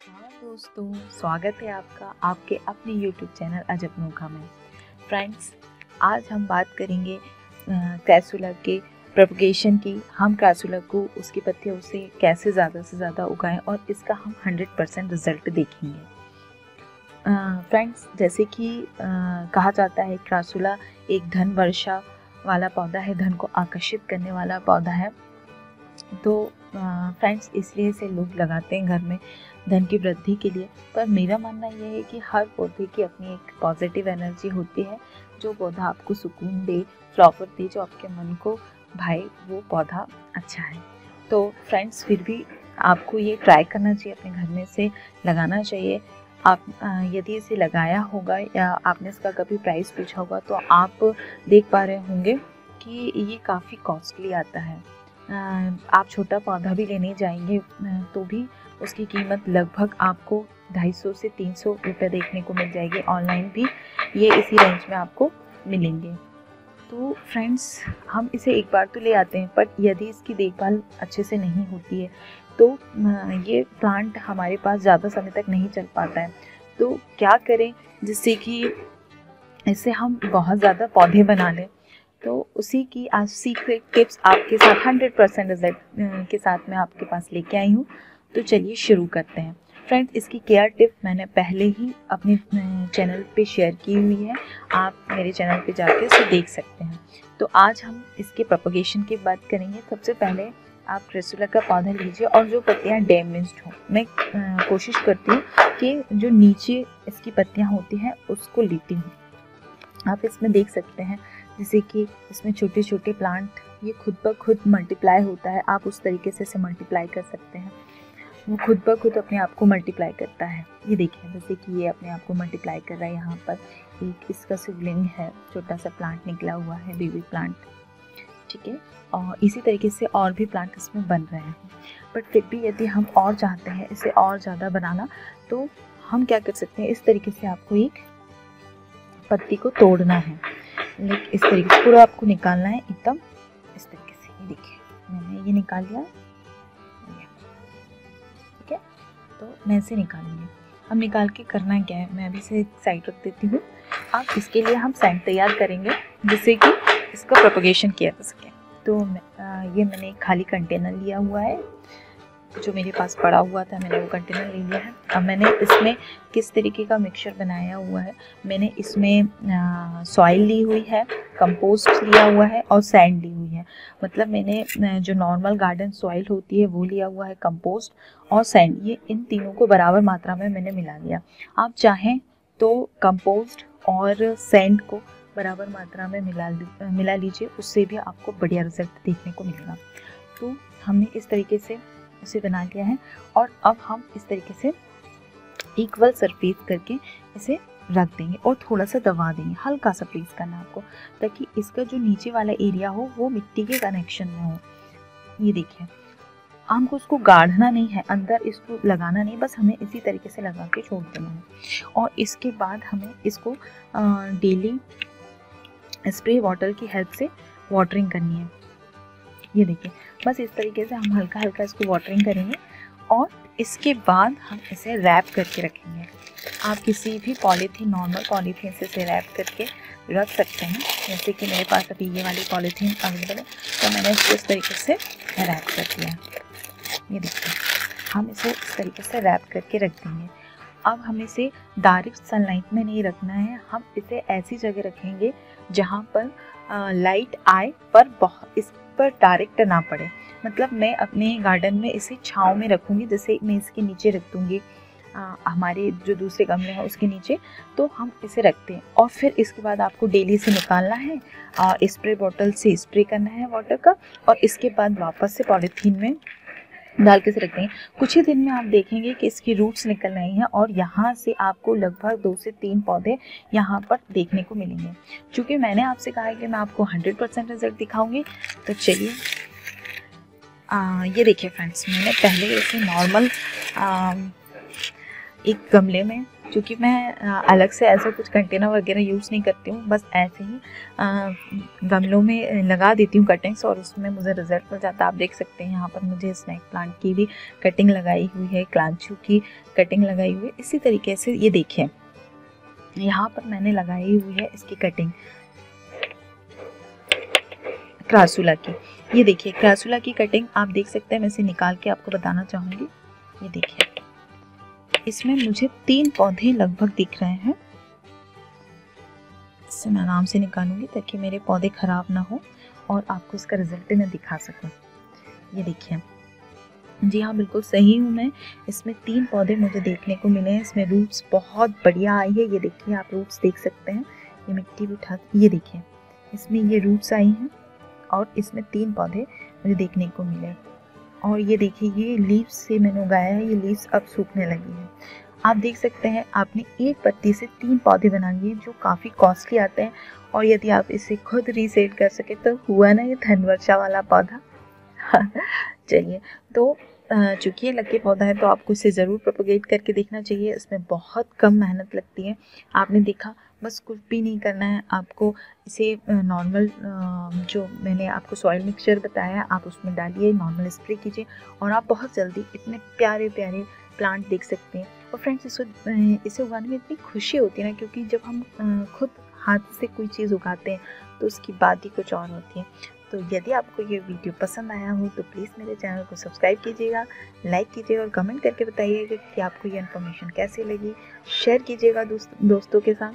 नमस्कार। दोस्तों, स्वागत है आपका आपके अपने YouTube चैनल अजब नोखा में। फ्रेंड्स आज हम बात करेंगे क्रैसुला के प्रोपगेशन की। हम क्रैसुला को, उसकी पत्तियों से कैसे ज़्यादा से ज़्यादा उगाएँ और इसका हम 100 परसेंट रिज़ल्ट देखेंगे। फ्रेंड्स जैसे कि कहा जाता है क्रासुला एक धन वर्षा वाला पौधा है, धन को आकर्षित करने वाला पौधा है। तो फ्रेंड्स इसलिए से लोग लगाते हैं घर में धन की वृद्धि के लिए। पर मेरा मानना यह है कि हर पौधे की अपनी एक पॉजिटिव एनर्जी होती है। जो पौधा आपको सुकून दे फ्लावर दे, जो आपके मन को भाई वो पौधा अच्छा है। तो फ्रेंड्स फिर भी आपको ये ट्राई करना चाहिए, अपने घर में से लगाना चाहिए। आप यदि इसे लगाया होगा या आपने इसका कभी प्राइस पूछा होगा तो आप देख पा रहे होंगे कि ये काफ़ी कॉस्टली आता है। आप छोटा पौधा भी लेने जाएँगे तो भी उसकी कीमत लगभग आपको 250 से 300 रुपए देखने को मिल जाएगी ऑनलाइन भी। ये इसी रेंज में आपको मिलेंगे। तो फ्रेंड्स हम इसे एक बार तो ले आते हैं पर यदि इसकी देखभाल अच्छे से नहीं होती है तो ये प्लांट हमारे पास ज़्यादा समय तक नहीं चल पाता है। तो क्या करें जिससे कि इससे हम बहुत ज़्यादा पौधे बना लें। तो उसी की आज सीक्रेट टिप्स आपके साथ हंड्रेड परसेंट रिज़ल्ट के साथ मैं आपके पास लेके आई हूँ। तो चलिए शुरू करते हैं। फ्रेंड्स इसकी केयर टिप मैंने पहले ही अपने चैनल पे शेयर की हुई है। आप मेरे चैनल पे जाके उसे देख सकते हैं। तो आज हम इसके प्रोपगेशन की बात करेंगे। सबसे पहले आप क्रेसुला का पौधा लीजिए और जो पत्तियाँ डैमेज्ड हों। मैं कोशिश करती हूँ कि जो नीचे इसकी पत्तियाँ होती हैं, उसको लेती हूँ। आप इसमें देख सकते हैं जैसे कि इसमें छोटे छोटे प्लांट ये खुद ब खुद मल्टीप्लाई होता है। आप उस तरीके से इसे मल्टीप्लाई कर सकते हैं। वो खुद ब खुद अपने आप को मल्टीप्लाई करता है। ये देखिए, जैसे कि ये अपने आप को मल्टीप्लाई कर रहा है यहाँ पर। एक इसका सिवलिंग है छोटा सा प्लांट निकला हुआ है बेबी प्लांट ठीक है? और इसी तरीके से और भी प्लांट इसमें बन रहे हैं। बट फिर भी यदि हम और चाहते हैं इसे और ज़्यादा बनाना तो हम क्या कर सकते हैं? इस तरीके से आपको एक पत्ती को तोड़ना है। लाइक इस तरीके से पूरा आपको निकालना है एकदम इस तरीके से। ये देखिए मैंने ये निकाल लिया। ठीक है? तो मैं इसे निकाल लिया अब निकाल के करना क्या है? मैं अभी इसे साइड रख देती हूँ। अब इसके लिए हम साइड तैयार करेंगे जिससे कि इसका प्रोपोगेशन किया जा सके। तो मैं, आ, ये मैंने खाली कंटेनर लिया हुआ है। जो मेरे पास पड़ा हुआ था, मैंने वो कंटेनर ले लिया है। अब मैंने इसमें किस तरीके का मिक्सचर बनाया हुआ है? मैंने इसमें सॉइल ली हुई है कंपोस्ट लिया हुआ है और सैंड ली हुई है। मतलब मैंने जो नॉर्मल गार्डन सॉइल होती है, वो लिया हुआ है कंपोस्ट और सैंड ये इन तीनों को बराबर मात्रा में मैंने मिला लिया। आप चाहें तो कंपोस्ट और सैंड को बराबर मात्रा में मिला मिला लीजिए, उससे भी आपको बढ़िया रिज़ल्ट देखने को मिलेगा। तो हमने इस तरीके से उसे बना लिया है और अब हम इस तरीके से इक्वल सरफेस करके इसे रख देंगे और थोड़ा सा दबा देंगे। हल्का सा प्लेस करना आपको, ताकि इसका जो नीचे वाला एरिया हो, वो मिट्टी के कनेक्शन में हो। ये देखिए हमको उसको गाढ़ना नहीं है, अंदर इसको लगाना नहीं, बस हमें इसी तरीके से लगा के छोड़ देना है। और इसके बाद हमें इसको डेली स्प्रे वाटर की हेल्प से वाटरिंग करनी है। ये देखिए, बस इस तरीके से हम हल्का हल्का इसको वाटरिंग करेंगे और इसके बाद हम इसे रैप करके रखेंगे। आप किसी भी पॉलीथीन नॉर्मल पॉलीथीन से इसे रैप करके रख सकते हैं। जैसे कि मेरे पास अभी ये वाली पॉलीथीन अवेलेबल है तो मैंने इसको इस तरीके से रैप कर दिया। ये देखिए, हम इसे इस तरीके से रैप करके रख देंगे। अब हम इसे डायरेक्ट सनलाइट में नहीं रखना है। हम इसे ऐसी जगह रखेंगे जहाँ पर लाइट आए पर बहुत, इस पर डायरेक्ट ना पड़े। मतलब मैं अपने गार्डन में इसे छाँव में रखूँगी, जैसे मैं इसके नीचे रख दूँगी हमारे जो दूसरे गमले हैं उसके नीचे तो हम इसे रखते हैं। और फिर इसके बाद आपको डेली से निकालना है स्प्रे बॉटल से स्प्रे करना है वाटर का, और इसके बाद वापस से पॉलीथीन में डाल के से रखते हैं। कुछ ही दिन में आप देखेंगे कि इसकी रूट्स निकल रही हैं और यहाँ से आपको लगभग दो से तीन पौधे यहाँ पर देखने को मिलेंगे। क्योंकि मैंने आपसे कहा है कि मैं आपको हंड्रेड परसेंट रिज़ल्ट दिखाऊँगी तो चलिए। ये देखिए फ्रेंड्स मैंने पहले ऐसे नॉर्मल एक गमले में क्योंकि मैं अलग से ऐसा कुछ कंटेनर वगैरह यूज़ नहीं करती हूँ, बस ऐसे ही गमलों में लगा देती हूँ कटिंग्स और उसमें मुझे रिज़ल्ट मिल जाता है। आप देख सकते हैं यहाँ पर मुझे स्नैक प्लांट की भी कटिंग लगाई हुई है क्लांचू की कटिंग लगाई हुई है। इसी तरीके से ये देखिए, यहाँ पर मैंने लगाई हुई है इसकी कटिंग क्रासुला की, ये देखिए क्रासुला की कटिंग आप देख सकते हैं, मैं इसे निकाल के आपको बताना चाहूँगी। ये देखिए। इसमें मुझे तीन पौधे लगभग दिख रहे हैं। इसे मैं आराम से निकालूँगी ताकि मेरे पौधे ख़राब ना हो और आपको इसका रिज़ल्ट मैं दिखा सकूँ। ये देखिए। जी हाँ बिल्कुल सही हूँ मैं। इसमें तीन पौधे मुझे देखने को मिले हैं। इसमें रूट्स बहुत बढ़िया आई है। ये देखिए, आप रूट्स देख सकते हैं। ये मिट्टी भी उठा ये देखिए। इसमें ये रूट्स आई हैं और इसमें तीन पौधे मुझे देखने को मिले। और ये देखिए, ये लीव्स से मैंने उगाया है, ये लीव्स अब सूखने लगी हैं। आप देख सकते हैं, आपने एक पत्ती से तीन पौधे बना लिए जो काफ़ी कॉस्टली आते हैं और यदि आप इसे खुद रीसेट कर सके तो हुआ ना ये धनवर्षा वाला पौधा। चलिए तो चूँकि ये लगे पौधा है तो आपको इसे ज़रूर प्रोपोगेट करके देखना चाहिए, इसमें बहुत कम मेहनत लगती है। आपने देखा बस कुछ भी नहीं करना है। आपको इसे नॉर्मल जो मैंने आपको सॉइल मिक्सचर बताया आप उसमें डालिए नॉर्मल स्प्रे कीजिए और आप बहुत जल्दी इतने प्यारे प्यारे प्लांट देख सकते हैं। और फ्रेंड्स इसको इसे उगाने में इतनी खुशी होती है ना क्योंकि जब हम खुद हाथ से कोई चीज़ उगाते हैं तो उसकी बात ही कुछ और होती है। तो यदि आपको ये वीडियो पसंद आया हो तो प्लीज़ मेरे चैनल को सब्सक्राइब कीजिएगा लाइक कीजिएगा और कमेंट करके बताइएगा कि आपको ये इन्फॉर्मेशन कैसी लगी। शेयर कीजिएगा दोस्त, दोस्तों के साथ।